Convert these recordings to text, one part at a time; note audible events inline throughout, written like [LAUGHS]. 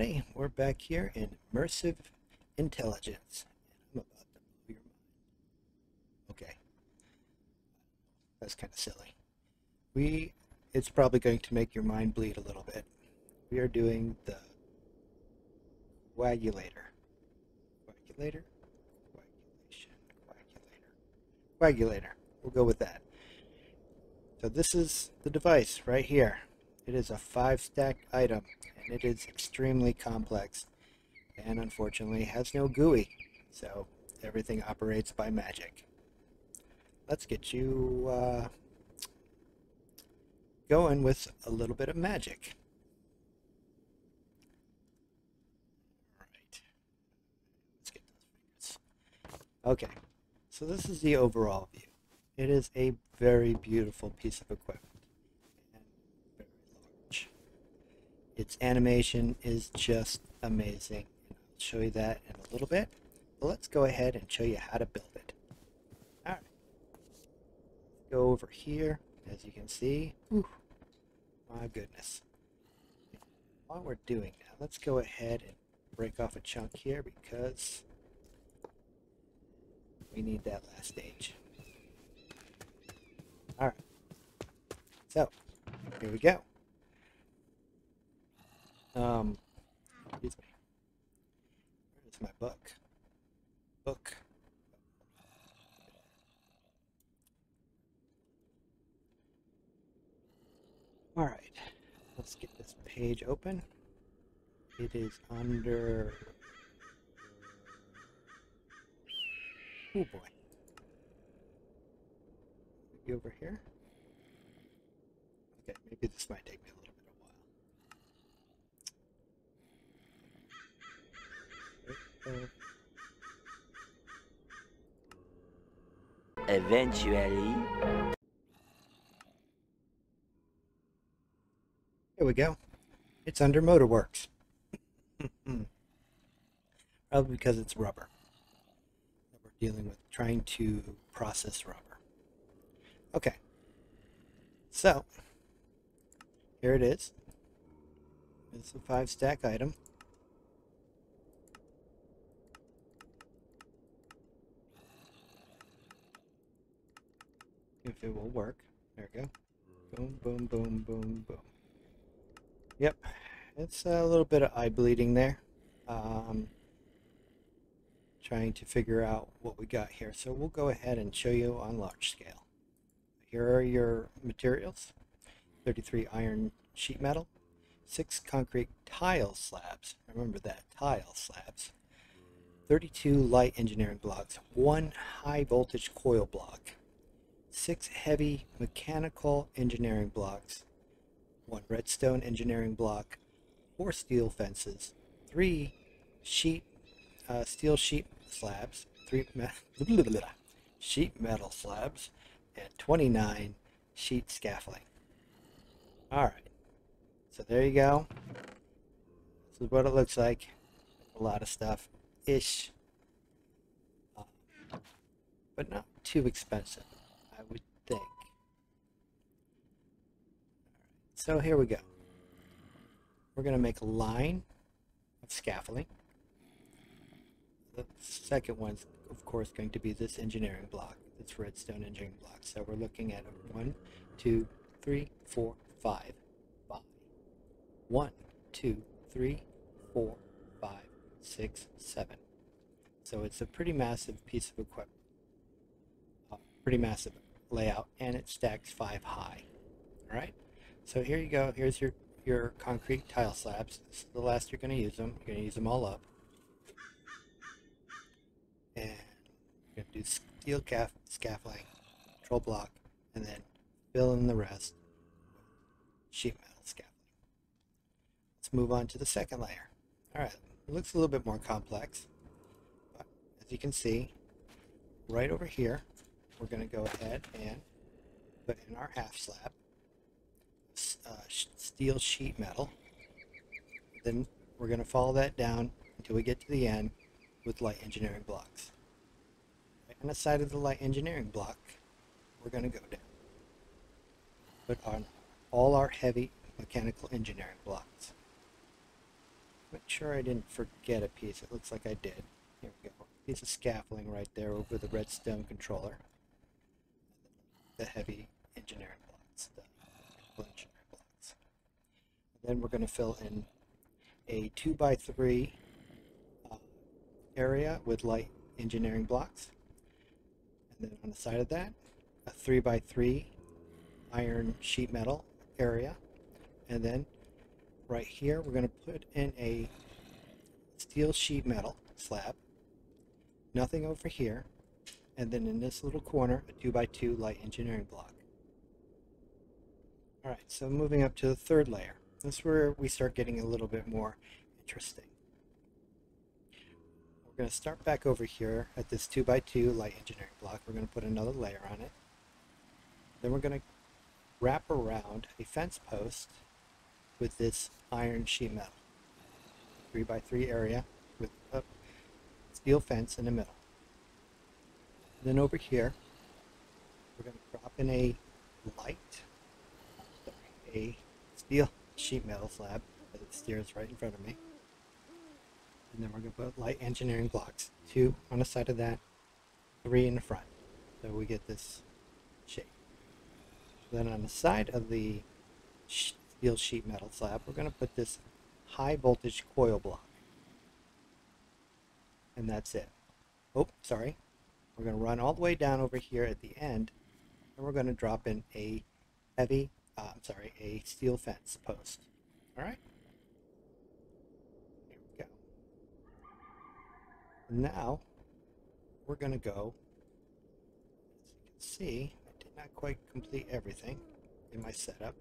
everybody. We're back here in Immersive Intelligence. I'm about to your mind. Okay. That's kind of silly. We, it's probably going to make your mind bleed a little bit. We are doing the coagulator. Coagulator? Coagulation. Coagulator. Coagulator. We'll go with that. So this is the device right here. It is a five stack item it is extremely complex and unfortunately has no GUI. So everything operates by magic. Let's get you uh, going with a little bit of magic. Alright. Let's get those fingers. Okay, so this is the overall view. It is a very beautiful piece of equipment and very large. Its animation is just amazing. I'll show you that in a little bit. But let's go ahead and show you how to build it. Alright. Go over here. As you can see. Whew, my goodness. While we're doing that, let's go ahead and break off a chunk here because we need that last stage. Alright. So, here we go. Um, excuse me. Where's my book? Book. Alright. Let's get this page open. It is under... Oh boy Maybe over here. Okay, maybe this might take me a little bit of a while. Uh, eventually. Here we go. It's under Motorworks. [LAUGHS] Probably because it's rubber. We're dealing with trying to process rubber. Okay. So, here it is. It's a five stack item. If it will work. There we go. Boom, boom, boom, boom, boom. Yep. It's a little bit of eye bleeding there. Um, trying to figure out what we got here. So we'll go ahead and show you on large scale. Here are your materials. 33 iron sheet metal, 6 concrete tile slabs, remember that, tile slabs, 32 light engineering blocks, 1 high voltage coil block, 6 heavy mechanical engineering blocks, 1 redstone engineering block, 4 steel fences, 3 sheet uh, steel sheet slabs, 3 me [LAUGHS] sheet metal slabs, and 29 sheet scaffolding. Alright, so there you go. This is what it looks like. A lot of stuff ish. Uh, but not too expensive, Think. so here we go. We're going to make a line of scaffolding. The second one's, of course, going to be this engineering block its redstone engineering block. So we're looking at one, two, three, four, five, five. One, two, three, four, five, six, seven. So it's a pretty massive piece of equipment. Uh, pretty massive layout, and it stacks five high. All right. So here you go. Here's your your concrete tile slabs. This is the last you're going to use them. You're going to use them all up. And you're going to do steel calf, scaffolding, control block, and then fill in the rest sheet metal scaffolding. Let's move on to the second layer. Alright, it looks a little bit more complex, but as you can see, right over here, we're going to go ahead and put in our half slab, uh, steel sheet metal. Then we're going to follow that down until we get to the end with light engineering blocks on the side of the light engineering block, we're going to go down. Put on all our heavy mechanical engineering blocks. make sure I didn't forget a piece. It looks like I did. Here we go. Piece of scaffolding right there over the redstone controller. The heavy engineering blocks, the engineering blocks. And then we're going to fill in a 2 by 3 uh, area with light engineering blocks. And then on the side of that, a 3 by 3 iron sheet metal area. And then right here, we're going to put in a steel sheet metal slab. Nothing over here. And then in this little corner, a 2 by 2 light engineering block. Alright, so moving up to the third layer. This is where we start getting a little bit more interesting. We're going to start back over here at this 2 by 2 light engineering block. We're going to put another layer on it. Then we're going to wrap around a fence post with this iron sheet metal. 3 by 3 area with a steel fence in the middle. Then over here, we're going to drop in a light, a steel sheet metal slab it steers right in front of me. And then we're going to put light engineering blocks, two on the side of that, three in the front. So we get this shape. Then on the side of the steel sheet metal slab, we're going to put this high voltage coil block. And that's it. Oh, sorry. We're going to run all the way down over here at the end, and we're going to drop in a heavy, uh, I'm sorry, a steel fence post. All right? Here we go. Now, we're going to go, as you can see, I did not quite complete everything in my setup.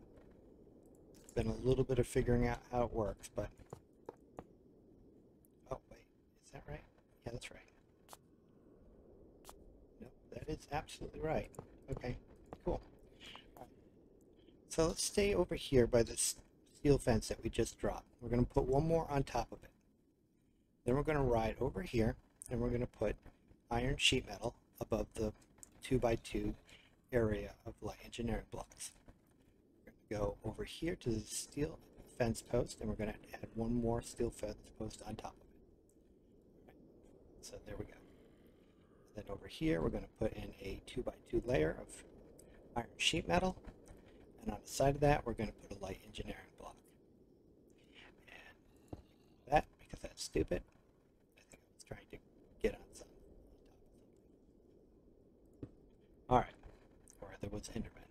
It's been a little bit of figuring out how it works, but, oh wait, is that right? Yeah, that's right. Is absolutely right. Okay, cool. So let's stay over here by this steel fence that we just dropped. We're going to put one more on top of it. Then we're going to ride over here and we're going to put iron sheet metal above the 2 by 2 area of light engineering blocks. We're going to go over here to the steel fence post and we're going to add one more steel fence post on top of it. So there we go. Then over here we're going to put in a 2 by 2 layer of iron sheet metal and on the side of that we're going to put a light engineering block. And that, because that's stupid, I think I was trying to get on some. Alright. Or there was Enderman.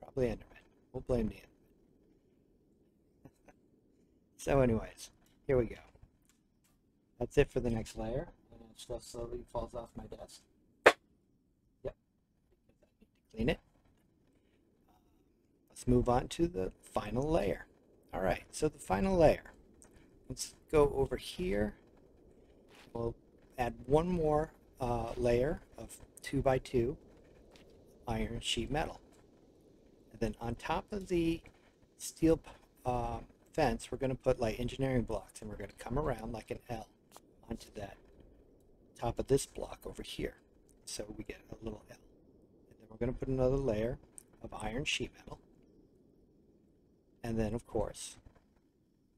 Probably Enderman. We'll blame the Enderman. [LAUGHS] so anyways, here we go. That's it for the next layer. And stuff slowly falls off my desk. Yep. Clean it. Let's move on to the final layer. All right, so the final layer. Let's go over here. We'll add one more uh, layer of 2 by 2 iron sheet metal. And then on top of the steel uh, fence, we're going to put light engineering blocks, and we're going to come around like an L onto that top of this block over here. So we get a little L. And then we're going to put another layer of iron sheet metal. And then, of course,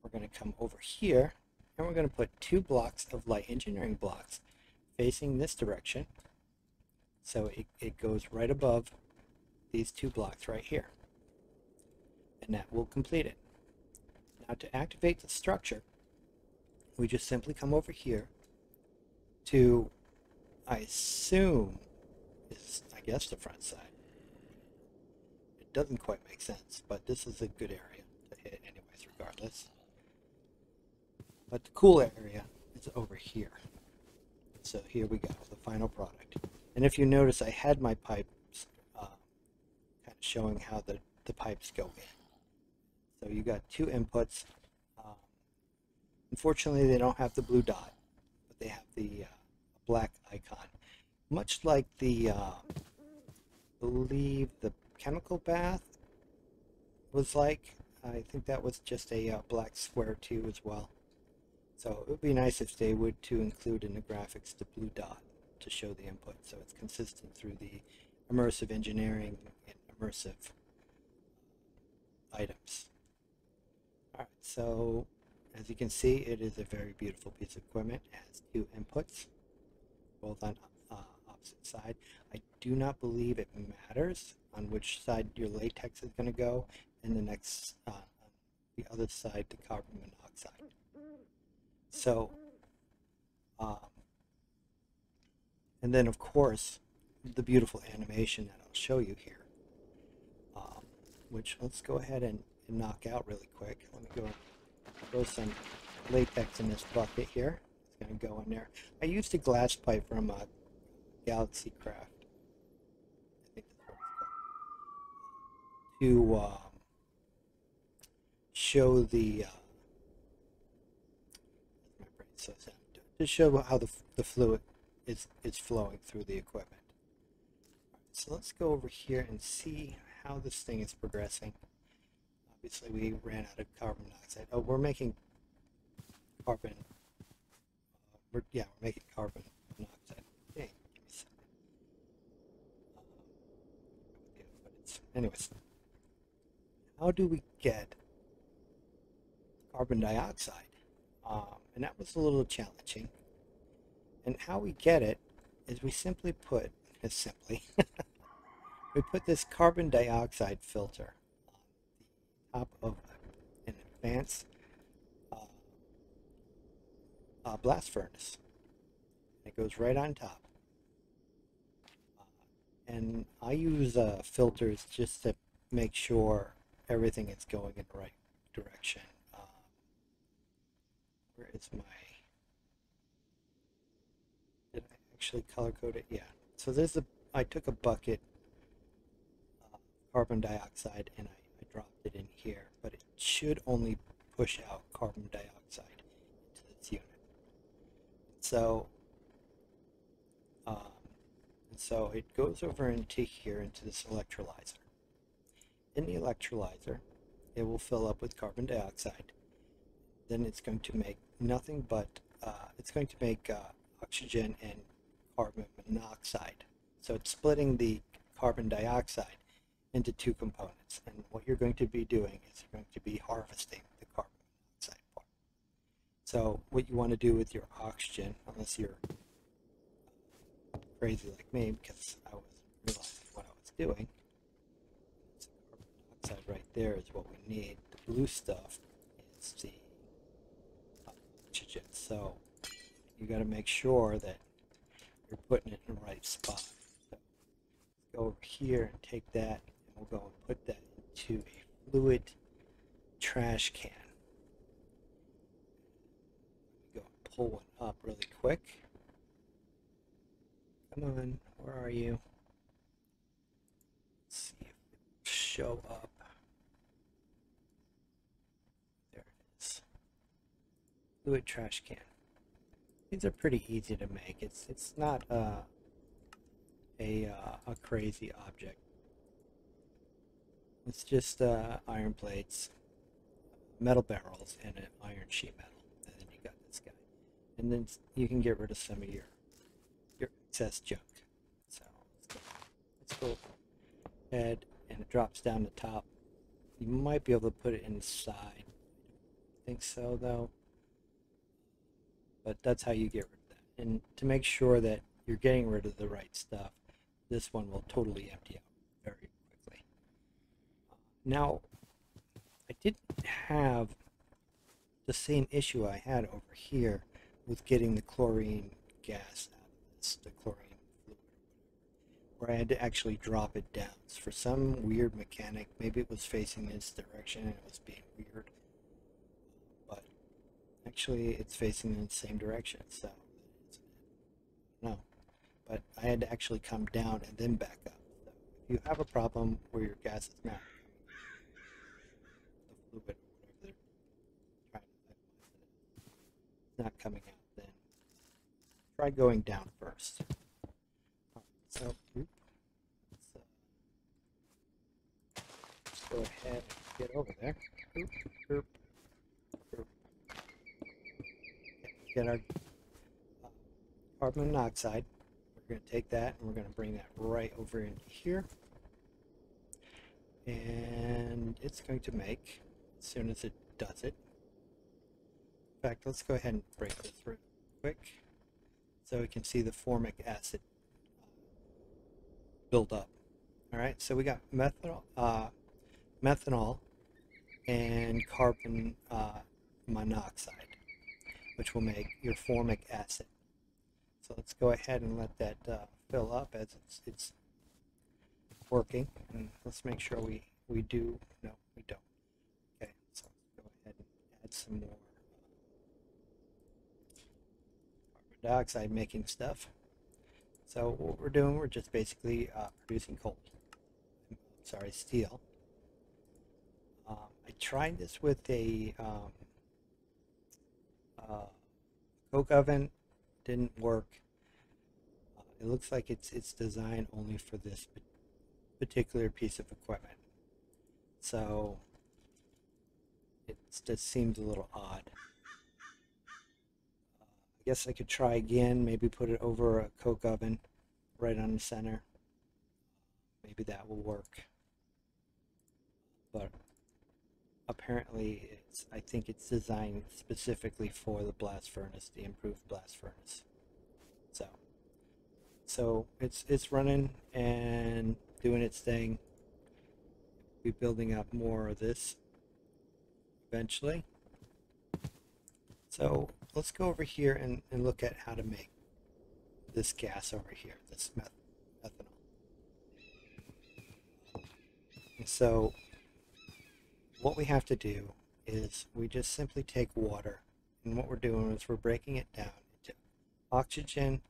we're going to come over here and we're going to put two blocks of light engineering blocks facing this direction. So it, it goes right above these two blocks right here. And that will complete it. Now to activate the structure, we just simply come over here to, I assume, is I guess the front side. It doesn't quite make sense, but this is a good area to hit anyways, regardless. But the cool area is over here. So here we go, the final product. And if you notice, I had my pipes uh, kind of showing how the, the pipes go in. So you got two inputs. Um, unfortunately, they don't have the blue dot, but they have the uh, black icon. Much like the, uh, believe the chemical bath was like. I think that was just a uh, black square too as well. So it would be nice if they would to include in the graphics the blue dot to show the input so it's consistent through the immersive engineering and immersive items. Alright, so as you can see, it is a very beautiful piece of equipment. It has two inputs, both on uh, opposite side. I do not believe it matters on which side your latex is going to go, and the next, uh, the other side, the carbon monoxide. So, um, and then of course, the beautiful animation that I'll show you here, um, which let's go ahead and, and knock out really quick. Let me go throw some latex in this bucket here. Going to go in there. I used a glass pipe from uh, Galacticraft. To um, show the uh, to show how the, the fluid is, is flowing through the equipment. So let's go over here and see how this thing is progressing. Obviously, we ran out of carbon dioxide. Oh, we're making carbon. We're, yeah, we're making carbon monoxide. Second. Uh, but it's, anyways, how do we get carbon dioxide? Um, and that was a little challenging. And how we get it is we simply put, as [LAUGHS] simply, [LAUGHS] we put this carbon dioxide filter on the top of an advanced uh, uh, blast furnace. It goes right on top. Uh, and I use uh, filters just to make sure everything is going in the right direction. Um, where is my... Did I actually color code it? Yeah. So there's a... I took a bucket uh, carbon dioxide and I dropped it in here, but it should only push out carbon dioxide into this unit. So, um, so it goes over into here into this electrolyzer. In the electrolyzer, it will fill up with carbon dioxide. Then it's going to make nothing but, uh, it's going to make uh, oxygen and carbon monoxide. So it's splitting the carbon dioxide into two components. And what you're going to be doing is you're going to be harvesting the carbon. So what you want to do with your oxygen, unless you're crazy like me, because I wasn't realizing what I was doing, carbon dioxide right there is what we need. The blue stuff is the oxygen. So you got to make sure that you're putting it in the right spot. So go over here and take that and we'll go and put that into a fluid trash can. Go and pull one up really quick. Come on, where are you? Let's see if it show up. There it is. Fluid trash can. These are pretty easy to make. It's it's not uh, a uh, a crazy object. It's just uh, iron plates, metal barrels, and an iron sheet metal. And then you got this guy. And then you can get rid of some of your your excess junk. So let's go, ahead and it drops down the top. You might be able to put it inside. I think so though. But that's how you get rid of that. And to make sure that you're getting rid of the right stuff, this one will totally empty out very quickly. now, I didn't have the same issue I had over here with getting the chlorine gas out of this, the chlorine fluid, where I had to actually drop it down. So For some weird mechanic, maybe it was facing this direction and it was being weird, but actually it's facing in the same direction, so no. But I had to actually come down and then back up. So if you have a problem where your gas is not little bit whatever they're trying to it's not coming out try going down first. So let's, uh, go ahead and get over there. Oop, oop, oop. get our uh, carbon monoxide. We're going to take that and we're going to bring that right over in here. And it's going to make as soon as it does it. In fact, let's go ahead and break this real quick so we can see the formic acid build up. All right, so we got methanol, uh, methanol and carbon uh, monoxide, which will make your formic acid. So let's go ahead and let that uh, fill up as it's, it's working. And let's make sure we, we do, no, we don't. Okay, so go ahead and add some more carbon dioxide making stuff. So what we're doing, we're just basically uh, producing coal. Sorry, steel. Um, I tried this with a um, uh, coke oven, didn't work. Uh, it looks like it's it's designed only for this particular piece of equipment. So it just seems a little odd. I guess I could try again, maybe put it over a coke oven right on the center. Maybe that will work but apparently it's I think it's designed specifically for the blast furnace, the improved blast furnace. So so it's it's running and doing its thing. Be building up more of this eventually. So let's go over here and, and look at how to make this gas over here, this meth methanol. And so what we have to do is we just simply take water and what we're doing is we're breaking it down into oxygen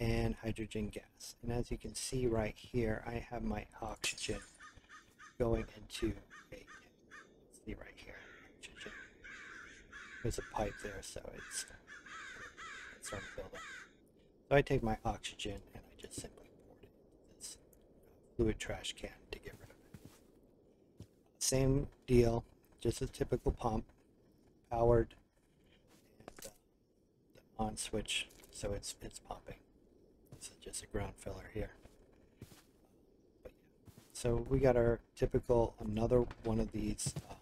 and hydrogen gas and as you can see right here I have my oxygen going into a see right here. There's a pipe there so it's it's build up so I take my oxygen and I just simply pour it into this fluid trash can to get rid of it. same deal, just a typical pump, powered, and uh, the on switch, so it's it's pumping. This is just a ground filler here. So we got our typical another one of these uh,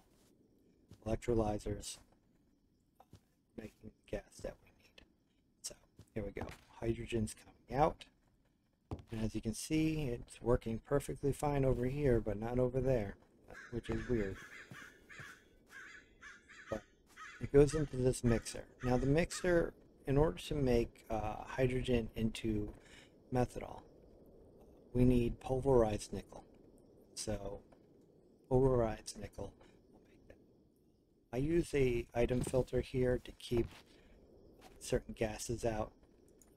electrolyzers uh, the gas that we need. So here we go. Hydrogen's coming out. And as you can see, it's working perfectly fine over here, but not over there which is weird. But it goes into this mixer. Now the mixer, in order to make uh, hydrogen into methanol, we need pulverized nickel. So pulverized nickel. I use a item filter here to keep certain gases out.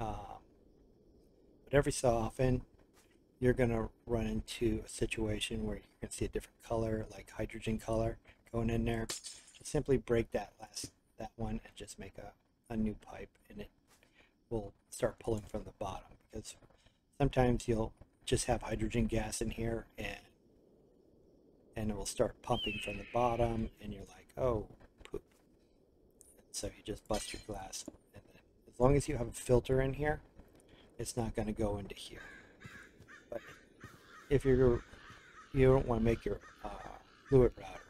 Uh, but every so often, you're going to run into a situation where you're going to see a different color, like hydrogen color going in there. Just simply break that last, that one and just make a, a new pipe and it will start pulling from the bottom because sometimes you'll just have hydrogen gas in here and and it will start pumping from the bottom and you're like, oh, poop. so you just bust your glass. As long as you have a filter in here, it's not going to go into here But if you're you don't want to make your uh, fluid router,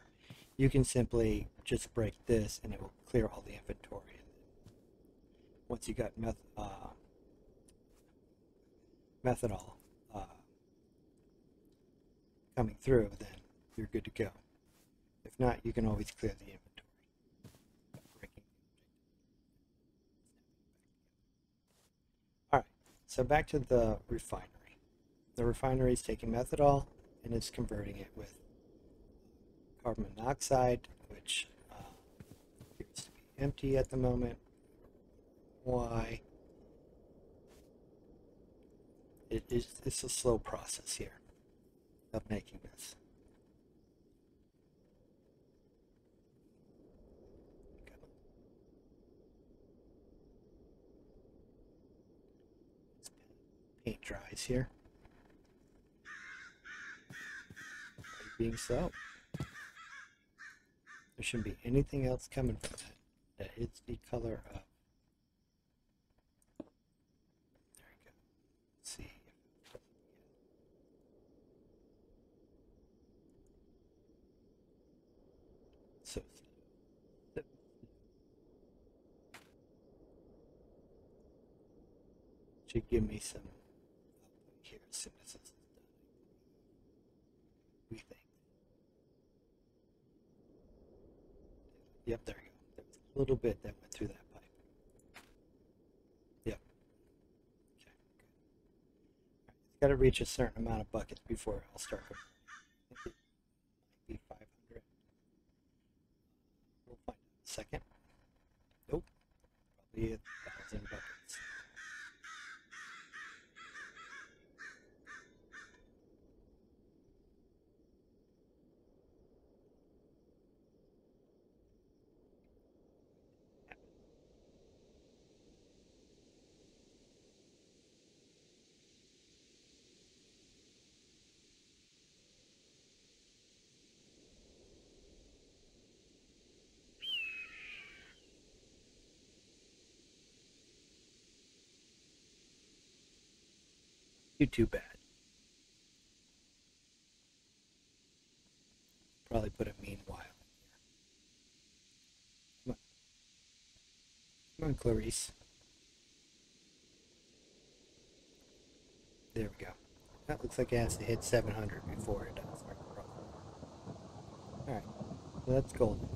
you can simply just break this and it will clear all the inventory. Once you got meth uh, methanol uh, coming through, then you're good to go. If not, you can always clear the inventory. All right, so back to the refinery. The refinery is taking methanol and it's converting it with carbon monoxide, which uh, appears to be empty at the moment. Why? It is it's a slow process here of making this. paint dries here. being so. There shouldn't be anything else coming from that. That it's the color of. There we go. Let's see. So. Should give me some is done. We think. Yep, there you go. There's a little bit that went through that pipe. Yep. Okay, good. Right, It's got to reach a certain amount of buckets before I'll start. going. I think [LAUGHS] it might be 500. We'll find a second. Nope. Probably a thousand buckets. Too bad. Probably put a meanwhile in here. Come on. Come on, Clarice. There we go. That looks like it has to hit 700 before it does. Alright, so that's golden.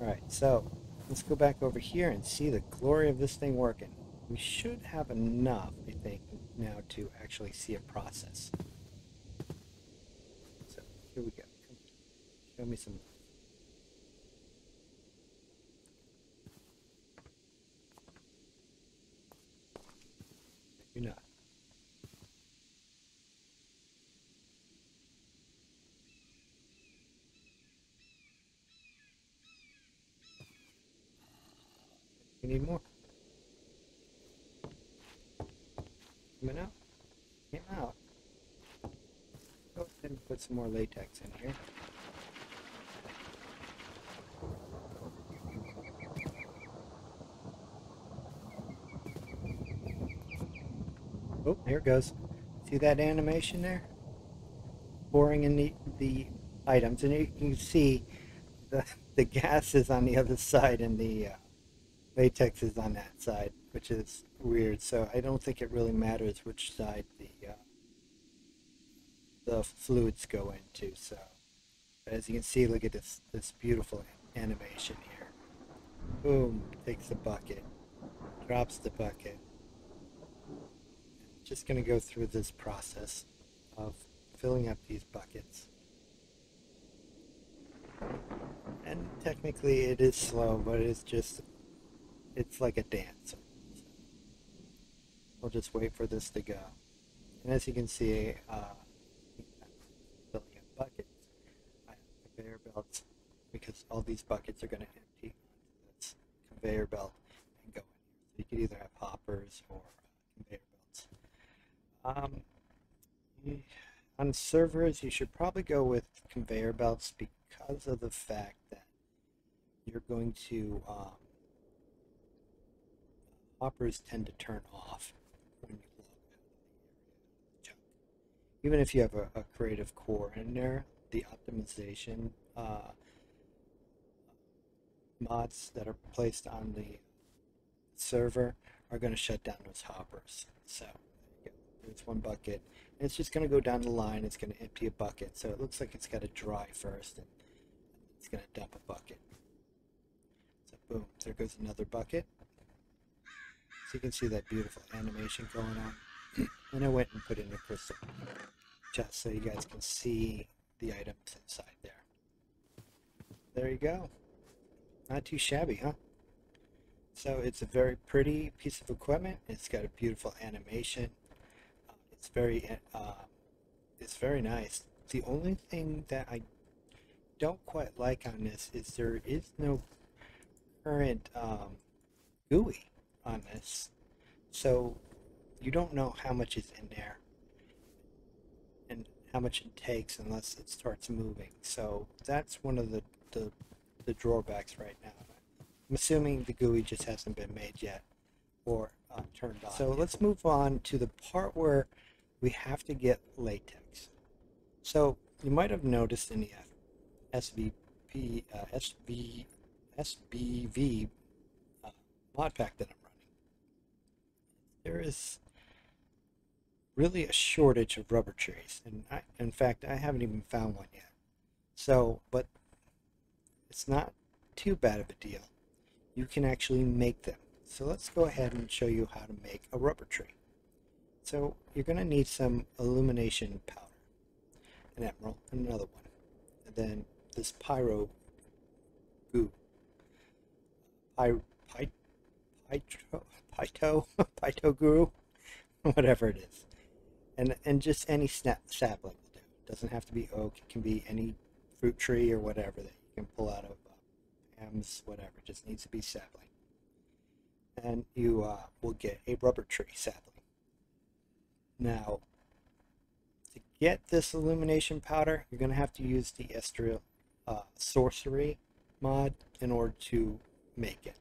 Alright, so let's go back over here and see the glory of this thing working. We should have enough, now to actually see a process. So here we go. Show me some. Maybe not. We need more. Coming out. Came out. Go ahead and put some more latex in here. Oh, here it goes. See that animation there? Pouring in the, the items, and you can see the, the gas is on the other side and the uh, latex is on that side, which is weird. So I don't think it really matters which side the fluids go into. So as you can see, look at this this beautiful animation here. Boom, takes the bucket, drops the bucket. Just going to go through this process of filling up these buckets. And technically it is slow, but it's just it's like a dance. We'll just wait for this to go. And as you can see, uh, filling up buckets, I have conveyor belts because all these buckets are going to empty this conveyor belt and go in. So you could either have hoppers or uh, conveyor belts. Um, on servers, you should probably go with conveyor belts because of the fact that you're going to um, hoppers tend to turn off when you log out of the area. Even if you have a, a creative core in there, the optimization uh, mods that are placed on the server are going to shut down those hoppers. So there's one bucket. And it's just going to go down the line. It's going to empty a bucket. So it looks like it's got to dry first. And it's going to dump a bucket. So boom, there goes another bucket. So you can see that beautiful animation going on. [CLEARS THROAT] and I went and put in a crystal just so you guys can see the items inside there. There you go. Not too shabby, huh? So it's a very pretty piece of equipment. It's got a beautiful animation. It's very, uh, it's very nice. The only thing that I don't quite like on this is there is no current um, GUI on this, so you don't know how much is in there how much it takes unless it starts moving. So that's one of the the, the drawbacks right now. I'm assuming the GUI just hasn't been made yet or uh, turned on. So let's move on to the part where we have to get latex. So you might have noticed in the F- SVP, uh, SV, SBV uh, mod pack that I'm running, there is really a shortage of rubber trees, and I, in fact, I haven't even found one yet. So, but it's not too bad of a deal. You can actually make them. So let's go ahead and show you how to make a rubber tree. So you're going to need some illumination powder, an emerald, and another one, and then this pyro goo, py, py, pyto, pyto guru, whatever it is and and just any snap sapling will do. It doesn't have to be oak. It can be any fruit tree or whatever that you can pull out of uh, Pam's, whatever. It just needs to be sapling, and you uh, will get a rubber tree sapling. Now, to get this illumination powder, you're going to have to use the Astral uh, Sorcery mod in order to make it.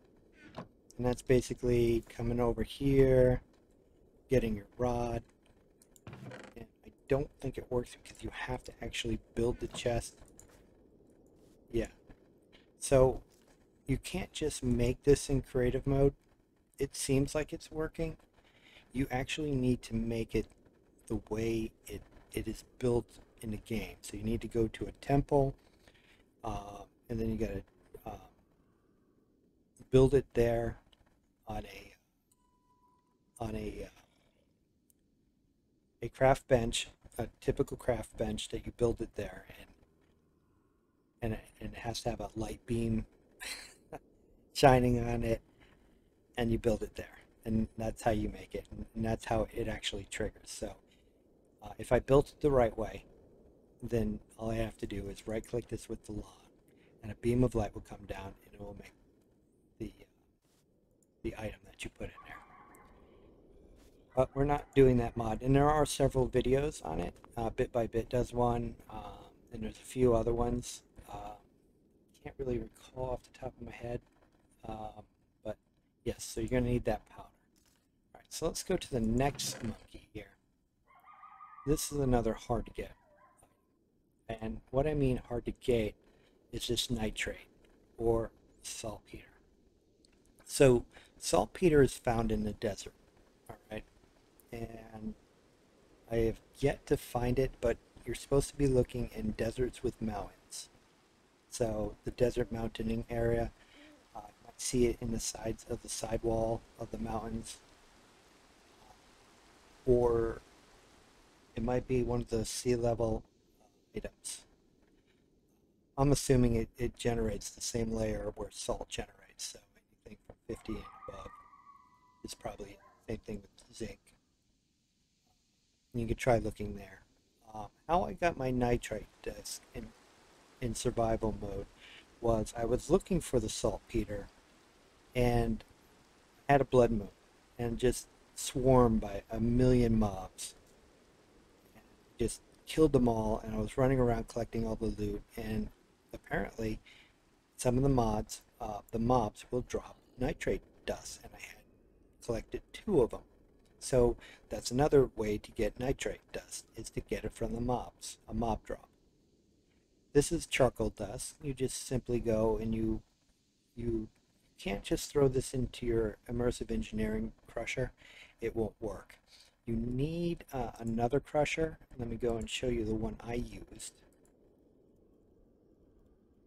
And that's basically coming over here, getting your rod, and I don't think it works because you have to actually build the chest. Yeah. So you can't just make this in creative mode. It seems like it's working. You actually need to make it the way it, it is built in the game. So you need to go to a temple, uh, and then you got to uh, build it there on a on a uh, a craft bench, a typical craft bench that you build it there, and and it, and it has to have a light beam [LAUGHS] shining on it, and you build it there, and that's how you make it, and, that's how it actually triggers. So, uh, if I built it the right way, then all I have to do is right-click this with the log, and a beam of light will come down, and it will make the uh, the item that you put in there but we're not doing that mod. And there are several videos on it. Uh, Bit by Bit does one, um, and there's a few other ones. Uh, can't really recall off the top of my head, um, but yes. So you're gonna need that powder. All right. So let's go to the next monkey here. This is another hard to get, and what I mean hard to get is just nitrate or saltpeter. So saltpeter is found in the desert. And I have yet to find it, but you're supposed to be looking in deserts with mountains. So the desert mountaining area, uh, you might see it in the sides of the sidewall of the mountains, or it might be one of the sea level items. I'm assuming it, it generates the same layer where salt generates, so anything from 50 and above is probably the same thing with zinc you could try looking there. Um, how I got my nitrite disc in, in survival mode was I was looking for the saltpeter and had a blood moon and just swarmed by a million mobs. Just killed them all and I was running around collecting all the loot and apparently some of the mods, uh, the mobs will drop nitrate dust and I had collected two of them. So that's another way to get nitrate dust, is to get it from the mobs, a mob drop. This is charcoal dust. You just simply go and you you can't just throw this into your immersive engineering crusher. It won't work. You need uh, another crusher. Let me go and show you the one I used.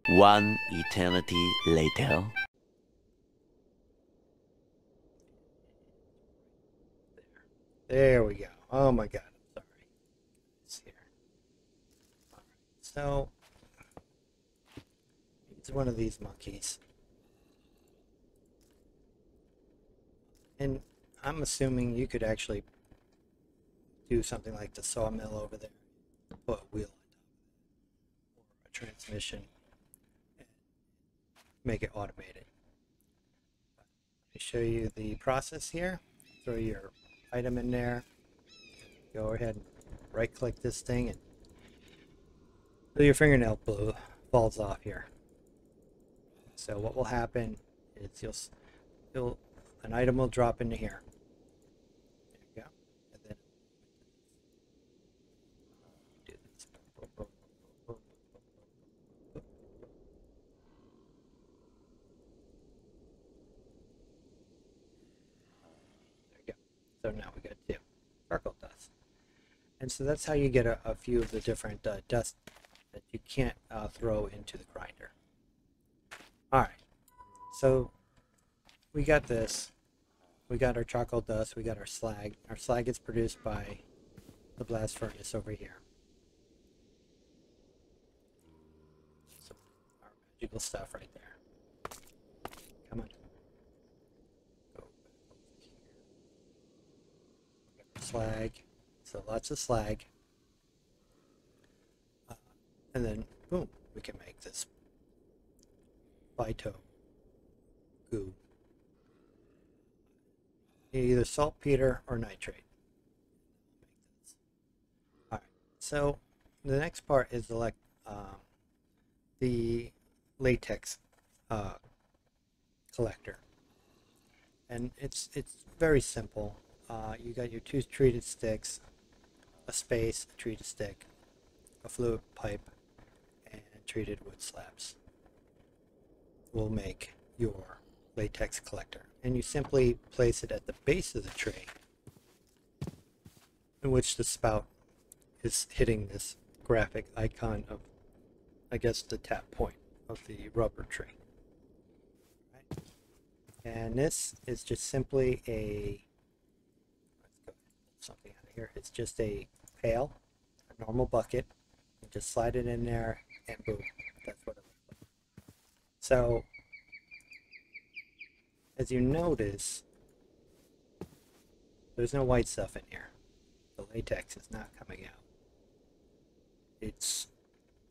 One eternity later. There we go. Oh my god, I'm sorry. It's here. So it's one of these monkeys. And I'm assuming you could actually do something like the sawmill over there, put a wheel or a transmission, and make it automated. Let me show you the process here. Throw your item in there. Go ahead and right click this thing and so your fingernail blue falls off here. So what will happen is you'll, you'll an item will drop into here. There you go. And then do this. There you go. So now we got two charcoal dust. And so that's how you get a, a few of the different uh, dust that you can't uh, throw into the grinder. All right, so we got this. We got our charcoal dust. We got our slag. Our slag is produced by the blast furnace over here. So our magical stuff right there. Come on. Slag. So lots of slag. Uh, and then, boom, we can make this Phyto goo. Either saltpeter or nitrate. Alright, so the next part is the, um, the latex uh, collector. And it's, it's very simple. Uh, you got your two treated sticks, a space, a treated stick, a fluid pipe, and treated wood slabs will make your latex collector. And you simply place it at the base of the tray in which the spout is hitting this graphic icon of, I guess, the tap point of the rubber tray. Right. And this is just simply a, something out of here. It's just a pail, a normal bucket. You just slide it in there and boom, that's what it looks like. So, as you notice, there's no white stuff in here. The latex is not coming out. It's,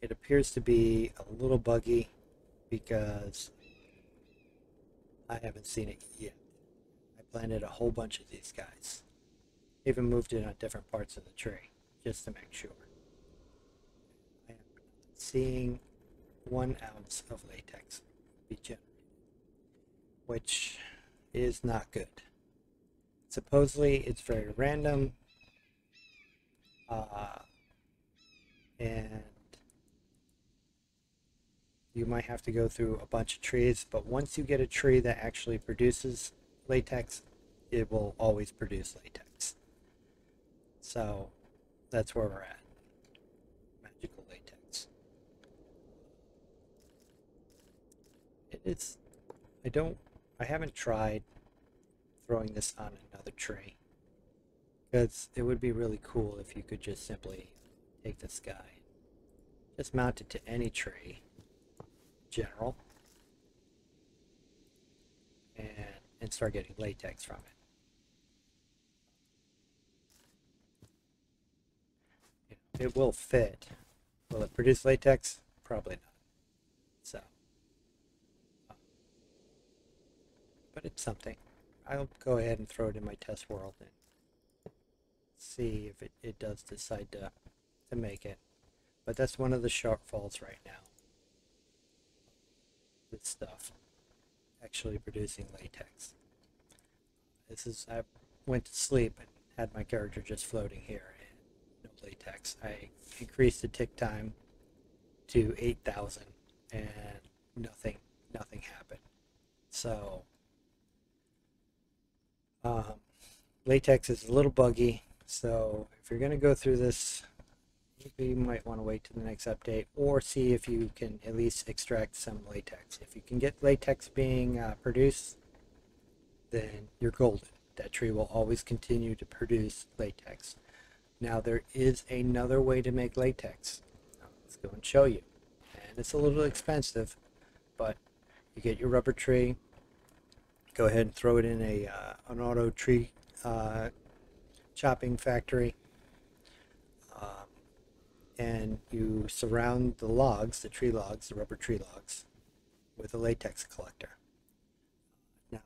it appears to be a little buggy because I haven't seen it yet. I planted a whole bunch of these guys. Even moved it on different parts of the tree just to make sure. I am seeing one ounce of latex be generated, which is not good. Supposedly, it's very random, uh, and you might have to go through a bunch of trees, but once you get a tree that actually produces latex, it will always produce latex. So that's where we're at. Magical latex. It's, I don't, I haven't tried throwing this on another tree. Because it would be really cool if you could just simply take this guy, just mount it to any tree, general, and, and start getting latex from it. You know, It will fit. Will it produce latex? Probably not. So, but it's something. I'll go ahead and throw it in my test world and see if it, it does decide to, to make it. But that's one of the shortfalls right now. This stuff actually producing latex. This is, I went to sleep and had my character just floating here latex. I increased the tick time to 8,000 and nothing, nothing happened. So, um, latex is a little buggy, so if you're going to go through this, you might want to wait to the next update or see if you can at least extract some latex. If you can get latex being uh, produced, then you're golden. That tree will always continue to produce latex. Now there is another way to make latex. Let's go and show you. And it's a little expensive, but you get your rubber tree, go ahead and throw it in a uh, an auto tree uh, chopping factory um, and you surround the logs the tree logs the rubber tree logs with a latex collector now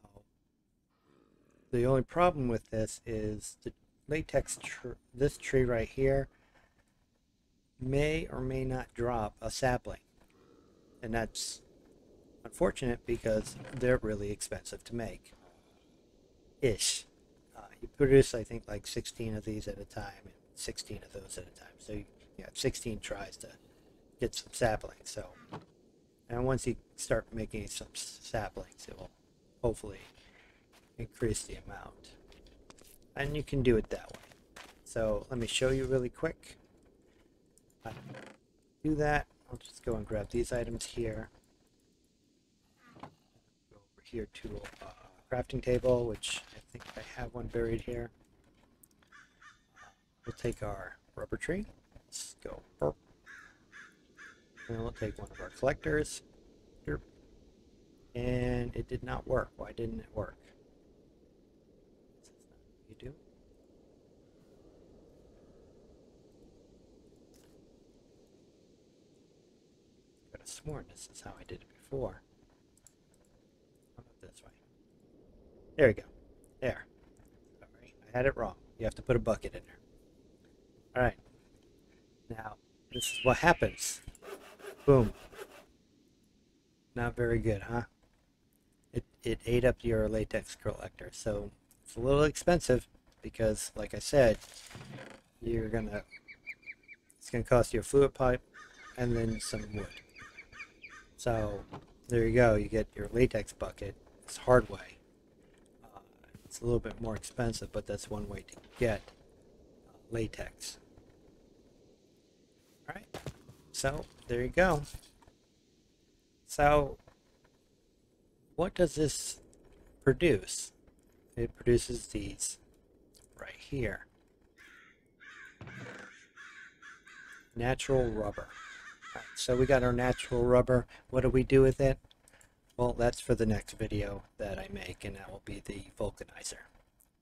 the only problem with this is the latex tr- this tree right here may or may not drop a sapling and that's unfortunate because they're really expensive to make. Ish. Uh, you produce, I think, like 16 of these at a time, and 16 of those at a time. So you, you have 16 tries to get some saplings. So, and once you start making some saplings, it will hopefully increase the amount. And you can do it that way. So let me show you really quick. I do that. I'll just go and grab these items here. Go over here to a crafting table, which I think I have one buried here. We'll take our rubber tree. Let's go. Burp. And we'll take one of our collectors. And it did not work. Why didn't it work? This is not what you do. Could have sworn this is how I did it before. How about this way? There we go. There. Sorry, I had it wrong. You have to put a bucket in there. Alright. Now, this is what happens. Boom. Not very good, huh? It, it ate up your latex collector, so it's a little expensive because, like I said, you're gonna it's gonna cost you a fluid pipe and then some wood. So there you go. You get your latex bucket. It's hard way. Uh, it's a little bit more expensive, but that's one way to get latex. All right. So there you go. So what does this produce? It produces these right here. Natural rubber. So we got our natural rubber. What do we do with it? Well, that's for the next video that I make, and that will be the vulcanizer.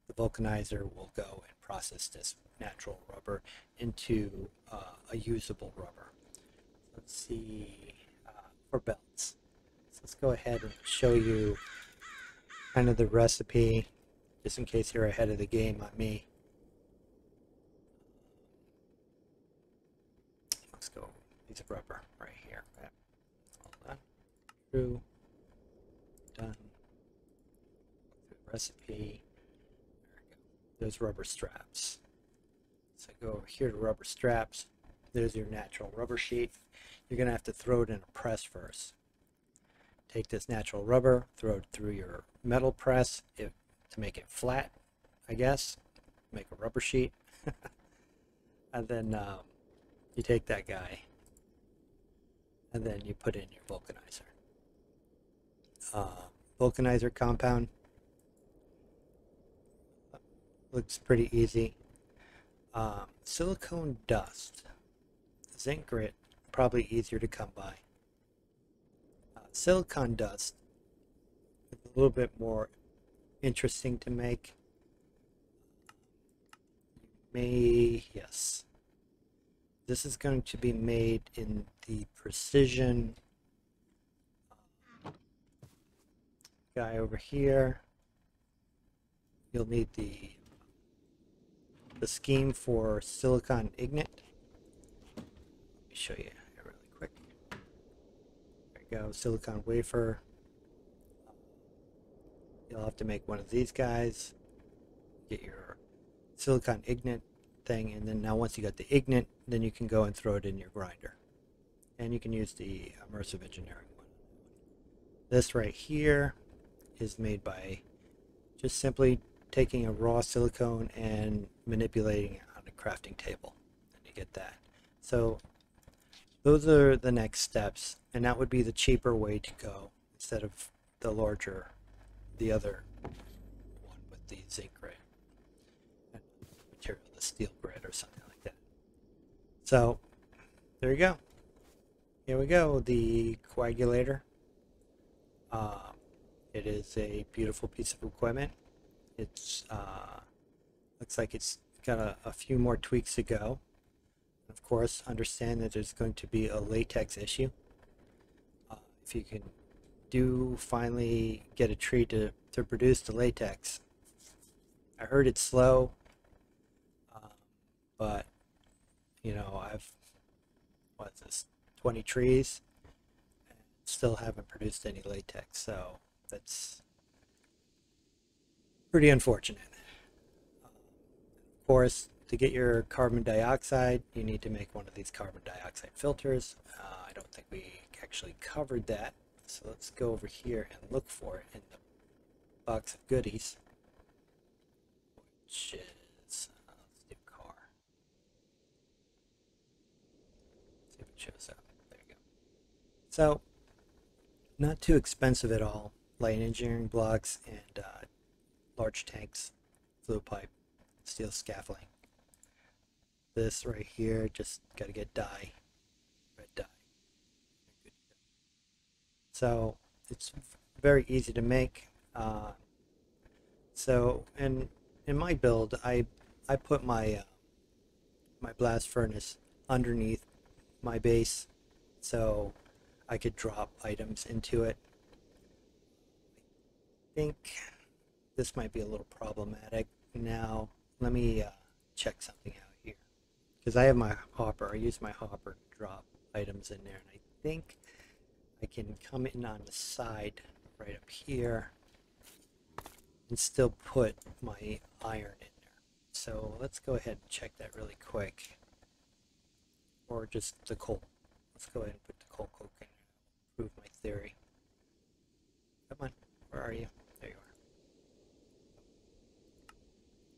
The vulcanizer will go and process this natural rubber into uh, a usable rubber. Let's see, uh, for belts. So let's go ahead and show you kind of the recipe, just in case you're ahead of the game on me. Let's go piece of rubber right here. Yep. Hold on. True. Done. Recipe. There we go. There's rubber straps. So go over here to rubber straps. There's your natural rubber sheet. You're going to have to throw it in a press first. Take this natural rubber, throw it through your metal press if, to make it flat, I guess. Make a rubber sheet. [LAUGHS] and then um, you take that guy and then you put in your vulcanizer. Uh, vulcanizer compound looks pretty easy. Um, silicone dust, zinc grit, probably easier to come by. Uh, silicone dust is a little bit more interesting to make. May yes. This is going to be made in the precision guy over here. You'll need the the scheme for silicon ignit. Let me show you really quick. There you go, silicon wafer. You'll have to make one of these guys. Get your silicon ignit thing, and then now once you got the ignit, then you can go and throw it in your grinder. And you can use the immersive engineering one. This right here is made by just simply taking a raw silicone and manipulating it on a crafting table. And you get that. So those are the next steps, and that would be the cheaper way to go instead of the larger, the other one with the zinc the steel grit or something like that. So there you go. Here we go, the coagulator. Uh, it is a beautiful piece of equipment. It's uh, looks like it's got a, a few more tweaks to go. Of course, understand that there's going to be a latex issue. Uh, if you can do finally get a tree to, to produce the latex. I heard it's slow, but you know, I've, what's this, 20 trees, still haven't produced any latex, so that's pretty unfortunate. Of course, to get your carbon dioxide, you need to make one of these carbon dioxide filters. Uh, I don't think we actually covered that, so let's go over here and look for it in the box of goodies. which is uh, let's do car. See if it shows up. There you go. So, not too expensive at all. Light engineering blocks and uh, large tanks, flue pipe, steel scaffolding. This right here, just got to get dye, red dye. So it's very easy to make. Uh, so in in my build, I I put my uh, my blast furnace underneath my base, so I could drop items into it. I think this might be a little problematic. Now let me uh, check something out here because I have my hopper. I use my hopper to drop items in there, and I think I can come in on the side right up here and still put my iron in there. So let's go ahead and check that really quick. Or just the coal. Let's go ahead and put the coal coke in. Prove my theory. Come on, where are you? There you are.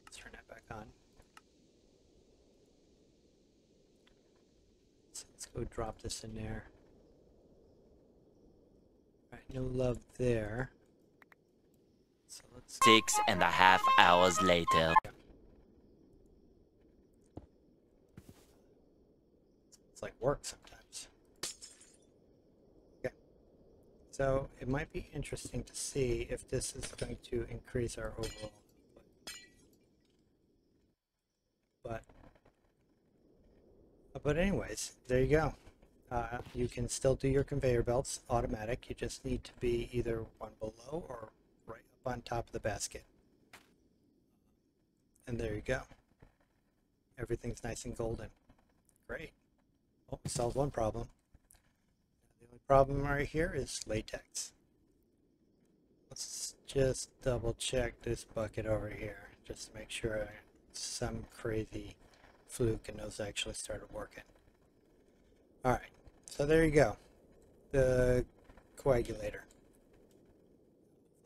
Let's turn that back on. So let's go drop this in there. Alright, no love there. So let's Six and a half hours later. It's like work sometimes. Okay. So it might be interesting to see if this is going to increase our overall. But but anyways, there you go. Uh, you can still do your conveyor belts automatic. You just need to be either one below or right up on top of the basket. And there you go. Everything's nice and golden. Great. Oh, one problem. The only problem right here is latex. Let's just double check this bucket over here just to make sure some crazy fluke and those actually started working. Alright, so there you go. The coagulator.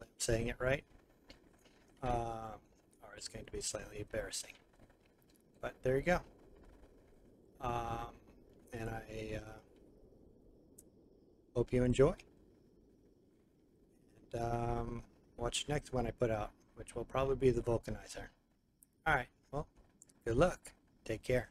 I'm saying it right. Um, or it's going to be slightly embarrassing. But there you go. Um, and I uh, hope you enjoy. And um, watch next one I put out, which will probably be the vulcanizer. Alright, well, good luck. Take care.